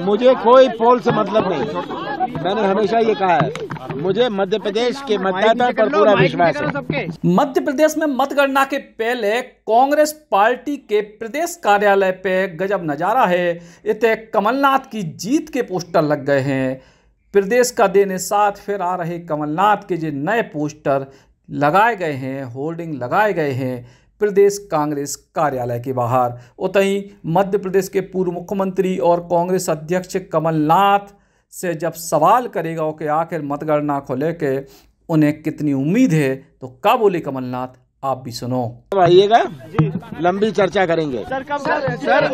मुझे कोई पोल से मतलब नहीं। मैंने हमेशा ये कहा है, मुझे मध्य प्रदेश के मतदाता पर पूरा विश्वास है। मध्य प्रदेश में मतगणना के पहले कांग्रेस पार्टी के प्रदेश कार्यालय पे गजब नज़ारा है। इतने कमलनाथ की जीत के पोस्टर लग गए हैं। प्रदेश का देने साथ फिर आ रहे कमलनाथ के जो नए पोस्टर लगाए गए हैं होर्डिंग लगाए गए हैं। प्रदेश कांग्रेस कार्यालय के बाहर। उतहीं मध्य प्रदेश के पूर्व मुख्यमंत्री और कांग्रेस अध्यक्ष कमलनाथ से जब सवाल करेगा कि आखिर मतगणना को लेके उन्हें कितनी उम्मीद है तो क्या बोले कमलनाथ? आप भी सुनो। आइएगा। लंबी चर्चा करेंगे। सर सर सर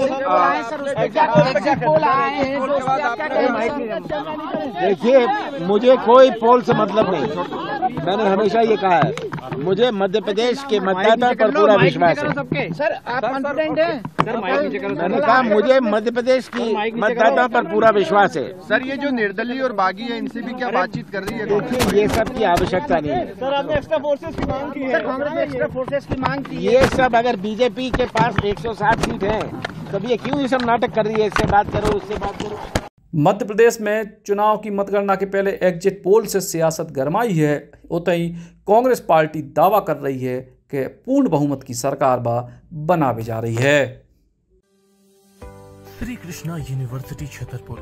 देखिए मुझे कोई पोल से मतलब नहीं। मैंने हमेशा ये कहा है। मुझे मध्य प्रदेश के मतदाता पर पूरा विश्वास है। सर आप कॉन्फिडेंट हैं? मैंने कहा मुझे मध्य प्रदेश की मतदाता पर पूरा विश्वास है। सर ये जो निर्दलीय और बागी है इनसे भी क्या बातचीत कर रही है? देखिए ये सब की आवश्यकता नहीं है। सर आपने एक्स्ट्रा फोर्सेस की मांग की है। कांग्रेस ने एक्स्ट्रा फोर्सेस की मांग की ये सब अगर बीजेपी के पास 160 सीट है तब ये क्यों ये सब नाटक कर रही है? इससे बात करो उससे बात करो। मध्य प्रदेश में चुनाव की मतगणना के पहले एग्जिट पोल से सियासत गरमाई है, उतई कांग्रेस पार्टी दावा कर रही है कि पूर्ण बहुमत की सरकार बा बना भी जा रही है। Shri Krishna university Chhatarpur,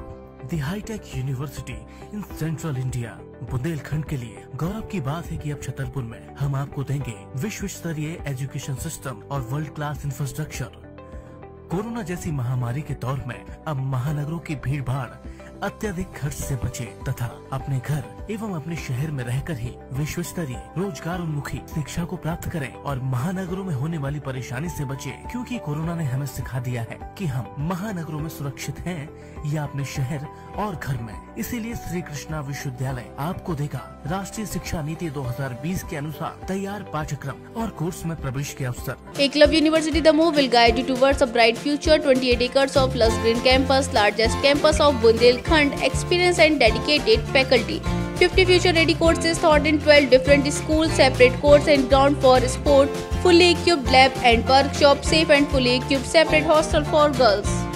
the hitech university in central India, Bundelkhand के लिए। गौरव की बात है कि अब छतरपुर में हम आपको देंगे विश्व स्तरीय एजुकेशन सिस्टम और वर्ल्ड क्लास इंफ्रास्ट्रक्चर। कोरोना जैसी महामारी के दौर में अब महानगरों की भीड़ भाड़ अत्यधिक खर्च से बचे तथा अपने घर एवं अपने शहर में रहकर ही विश्व स्तरीय रोज़गार उन्मुखी शिक्षा को प्राप्त करें और महानगरों में होने वाली परेशानी से बचे क्योंकि कोरोना ने हमें सिखा दिया है कि हम महानगरों में सुरक्षित हैं या अपने शहर और घर में इसीलिए श्री कृष्णा विश्वविद्यालय आपको देगा राष्ट्रीय शिक्षा नीति 2020 के अनुसार तैयार पाठ्यक्रम और कोर्स में प्रवेश के अवसर University Damoh will guide you towards a bright future. 28 acres of lush green campus, largest campus of Bundelkhand, experienced and dedicated faculty. 50 future-ready courses taught in 12 different schools, separate courts and ground for sport, fully equipped lab and workshop, safe and fully equipped separate hostel for girls.